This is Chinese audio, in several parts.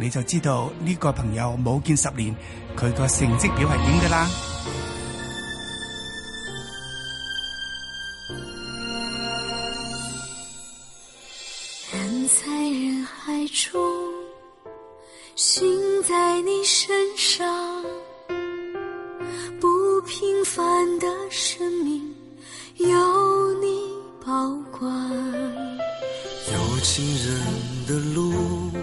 你就知道呢个朋友冇见十年，佢个成绩表系点嘅啦。人在人海中，心在你身上，不平凡的生命有你保管，有情人的路。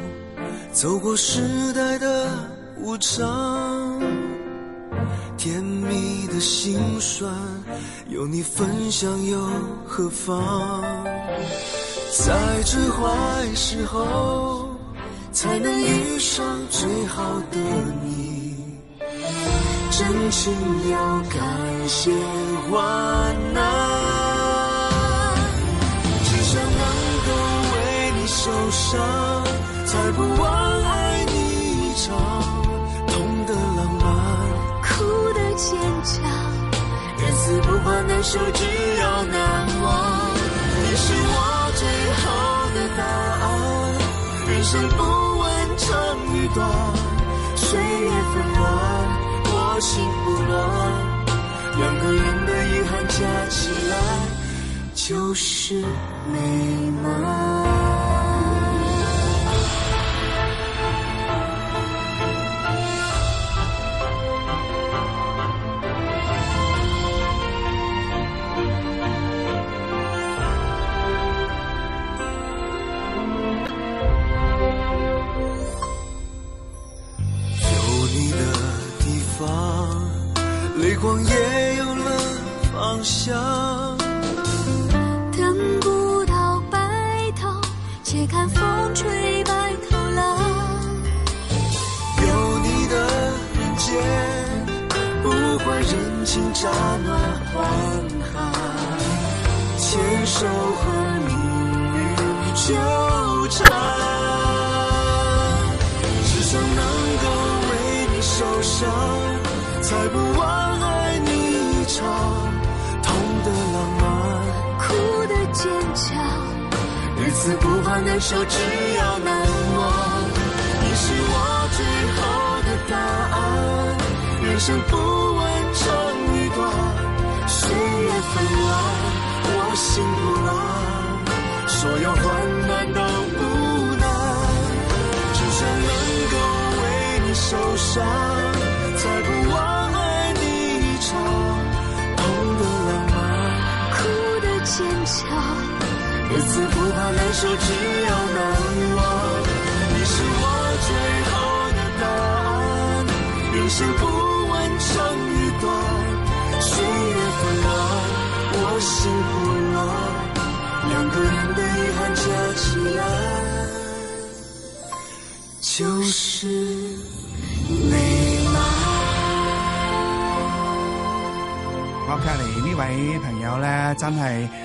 走过时代的无常，甜蜜的心酸，有你分享又何妨？在最坏时候，才能遇上最好的你，真情要感谢患难，至少能够为你受伤。才不枉爱你一场，痛的浪漫，哭的坚强，人死不欢，难受只要难忘。你是我最后的答案，人生不问长与短，岁月纷乱，我心不乱。两个人的遗憾加起来就是美满。泪光也有了方向。等不到白头，且看风吹白头老。有你的人间，不管人情乍暖还寒。牵手和命运纠缠，只想能够为你受伤。才不枉爱你一场，痛的浪漫，哭的坚强，日子不怕难受，只要难忘。你是我最后的答案，人生不完整一段，岁月纷乱，我心不乱，所有患难都不难，只想能够为你受伤，才不。坚强，日子不怕难受，只要难忘。你是我最后的答案。人生不完长一段，岁月不老，我心不老。两个人的遗憾加起来就是你。满。我隔篱呢位朋友呢，真系。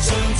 声。